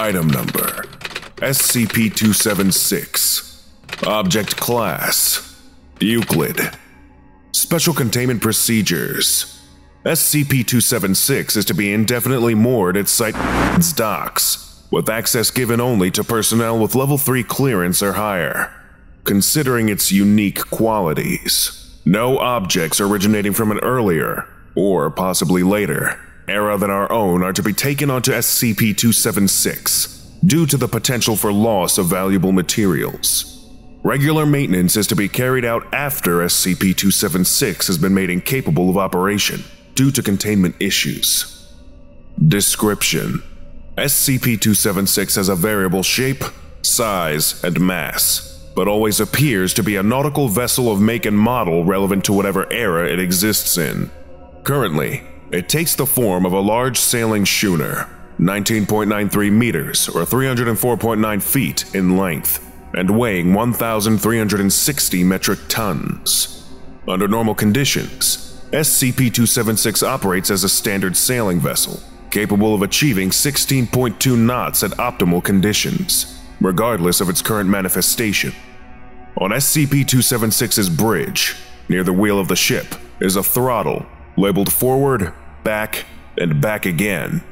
Item number SCP 276. Object Class Euclid. Special Containment Procedures SCP 276 is to be indefinitely moored at Site's docks, with access given only to personnel with Level 3 clearance or higher. Considering its unique qualities, no objects originating from an earlier, or possibly later, era than our own are to be taken onto SCP 276 due to the potential for loss of valuable materials. Regular maintenance is to be carried out after SCP 276 has been made incapable of operation due to containment issues. Description SCP 276 has a variable shape, size, and mass but always appears to be a nautical vessel of make and model relevant to whatever era it exists in. Currently, it takes the form of a large sailing schooner, 19.93 meters or 304.9 feet in length, and weighing 1,360 metric tons. Under normal conditions, SCP-276 operates as a standard sailing vessel, capable of achieving 16.2 knots at optimal conditions, regardless of its current manifestation. On SCP-276's bridge, near the wheel of the ship, is a throttle labeled forward, back, and back again.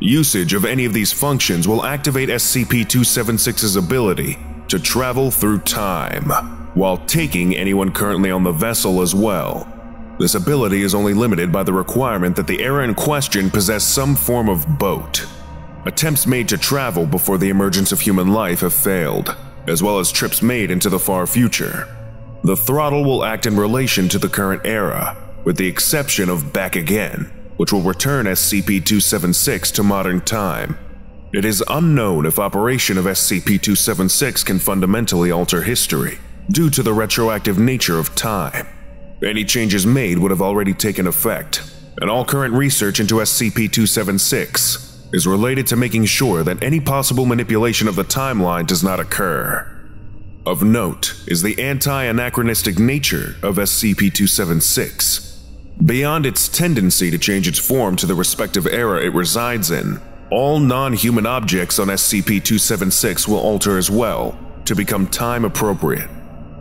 Usage of any of these functions will activate SCP-276's ability to travel through time, while taking anyone currently on the vessel as well. This ability is only limited by the requirement that the era in question possess some form of boat. Attempts made to travel before the emergence of human life have failed, as well as trips made into the far future. The throttle will act in relation to the current era, with the exception of Back Again, which will return SCP-276 to modern time. It is unknown if operation of SCP-276 can fundamentally alter history, due to the retroactive nature of time. Any changes made would have already taken effect, and all current research into SCP-276 is related to making sure that any possible manipulation of the timeline does not occur. Of note is the anti-anachronistic nature of SCP-276. Beyond its tendency to change its form to the respective era it resides in, all non-human objects on SCP-276 will alter as well, to become time-appropriate.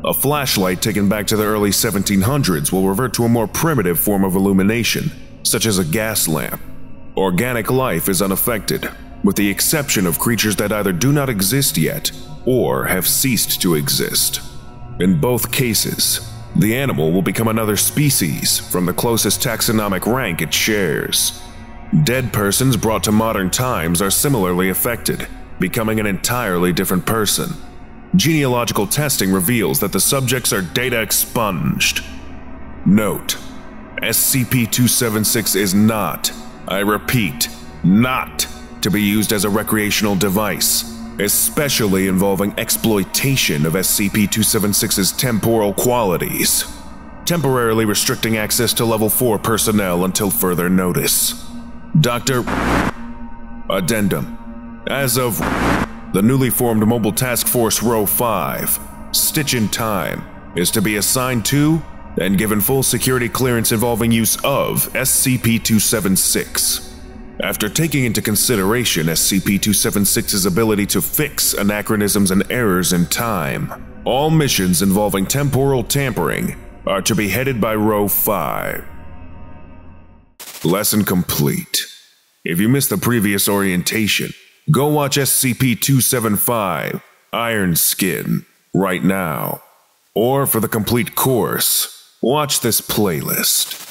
A flashlight taken back to the early 1700s will revert to a more primitive form of illumination, such as a gas lamp. Organic life is unaffected, with the exception of creatures that either do not exist yet or have ceased to exist. In both cases, the animal will become another species from the closest taxonomic rank it shares. Dead persons brought to modern times are similarly affected, becoming an entirely different person. Genealogical testing reveals that the subjects are data expunged. Note SCP 276 is not, I repeat, not to be used as a recreational device especially involving exploitation of SCP-276's temporal qualities, temporarily restricting access to Level 4 personnel until further notice. Dr. Addendum. As of the newly formed Mobile Task Force Rho 5, Stitch in Time is to be assigned to and given full security clearance involving use of SCP-276. After taking into consideration SCP-276's ability to fix anachronisms and errors in time, all missions involving temporal tampering are to be headed by Rho 5. Lesson complete. If you missed the previous orientation, go watch SCP-275, Iron Skin, right now. Or for the complete course, watch this playlist.